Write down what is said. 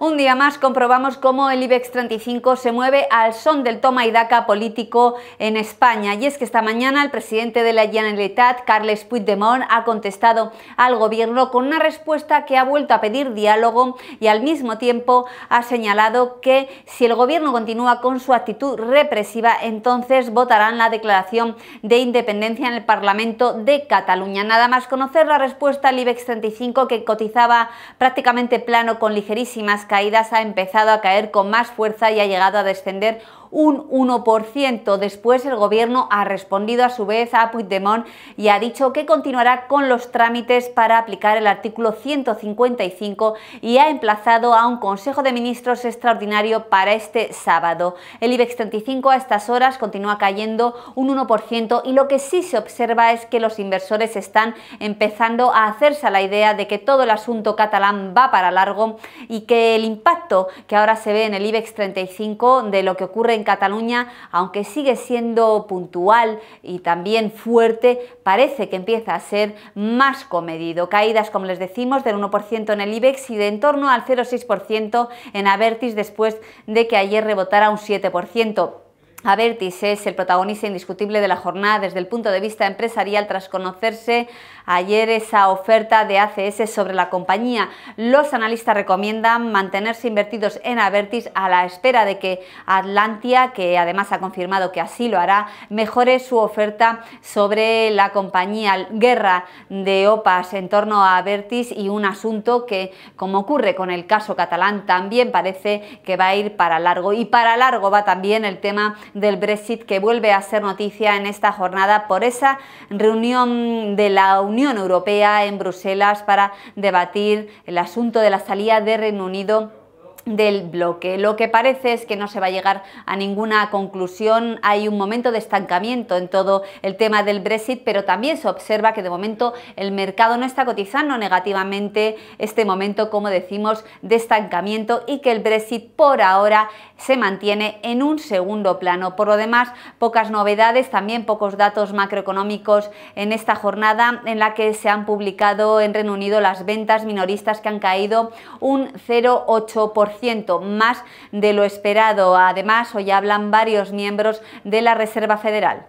Un día más comprobamos cómo el IBEX 35 se mueve al son del toma y daca político en España. Y es que esta mañana el presidente de la Generalitat, Carles Puigdemont, ha contestado al gobierno con una respuesta que ha vuelto a pedir diálogo y al mismo tiempo ha señalado que si el gobierno continúa con su actitud represiva, entonces votarán la declaración de independencia en el Parlamento de Cataluña. Nada más conocer la respuesta al IBEX 35 que cotizaba prácticamente plano con ligerísimas caídas ha empezado a caer con más fuerza y ha llegado a descender un 1%. Después el gobierno ha respondido a su vez a Puigdemont y ha dicho que continuará con los trámites para aplicar el artículo 155 y ha emplazado a un Consejo de Ministros extraordinario para este sábado. El IBEX 35 a estas horas continúa cayendo un 1% y lo que sí se observa es que los inversores están empezando a hacerse a la idea de que todo el asunto catalán va para largo y que el impacto que ahora se ve en el IBEX 35 de lo que ocurre en Cataluña, aunque sigue siendo puntual y también fuerte, parece que empieza a ser más comedido. Caídas, como les decimos, del 1% en el IBEX y de en torno al 0,6% en Avertis después de que ayer rebotara un 7%. Avertis es el protagonista indiscutible de la jornada desde el punto de vista empresarial tras conocerse ayer esa oferta de ACS sobre la compañía. Los analistas recomiendan mantenerse invertidos en Avertis a la espera de que Atlantia, que además ha confirmado que así lo hará, mejore su oferta sobre la compañía. Guerra de OPAS en torno a Avertis y un asunto que, como ocurre con el caso catalán, también parece que va a ir para largo. Y para largo va también el tema del Brexit que vuelve a ser noticia en esta jornada por esa reunión de la Unión Europea en Bruselas para debatir el asunto de la salida de Reino Unido del bloque. Lo que parece es que no se va a llegar a ninguna conclusión, hay un momento de estancamiento en todo el tema del Brexit, pero también se observa que de momento el mercado no está cotizando negativamente este momento, como decimos, de estancamiento y que el Brexit por ahora se mantiene en un segundo plano. Por lo demás, pocas novedades, también pocos datos macroeconómicos en esta jornada en la que se han publicado en Reino Unido las ventas minoristas que han caído un 0,8% más de lo esperado. Además, hoy hablan varios miembros de la Reserva Federal.